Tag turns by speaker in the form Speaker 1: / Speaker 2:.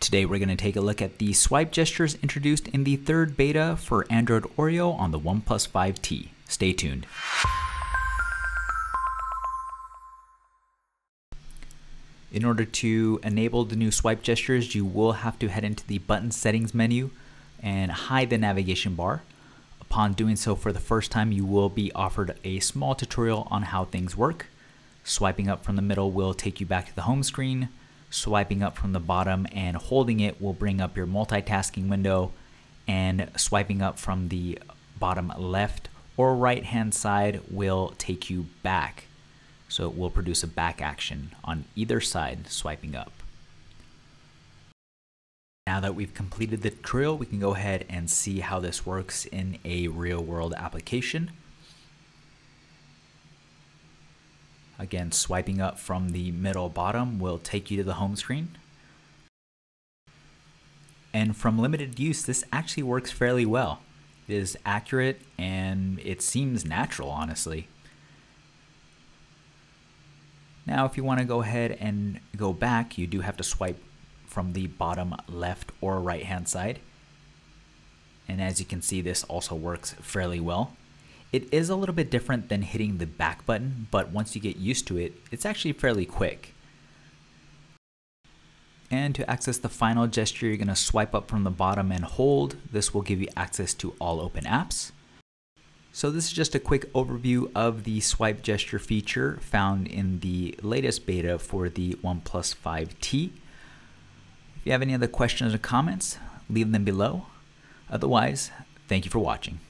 Speaker 1: Today we're going to take a look at the swipe gestures introduced in the third beta for Android Oreo on the OnePlus 5T. Stay tuned. In order to enable the new swipe gestures, you will have to head into the button settings menu and hide the navigation bar. Upon doing so for the first time, you will be offered a small tutorial on how things work. Swiping up from the middle will take you back to the home screen swiping up from the bottom and holding it will bring up your multitasking window and swiping up from the bottom left or right hand side will take you back. So it will produce a back action on either side swiping up. Now that we've completed the tutorial, we can go ahead and see how this works in a real world application. Again, swiping up from the middle bottom will take you to the home screen. And from limited use, this actually works fairly well. It is accurate and it seems natural, honestly. Now, if you want to go ahead and go back, you do have to swipe from the bottom left or right hand side. And as you can see, this also works fairly well. It is a little bit different than hitting the back button, but once you get used to it, it's actually fairly quick. And to access the final gesture, you're going to swipe up from the bottom and hold. This will give you access to all open apps. So this is just a quick overview of the swipe gesture feature found in the latest beta for the OnePlus 5T. If you have any other questions or comments, leave them below. Otherwise, thank you for watching.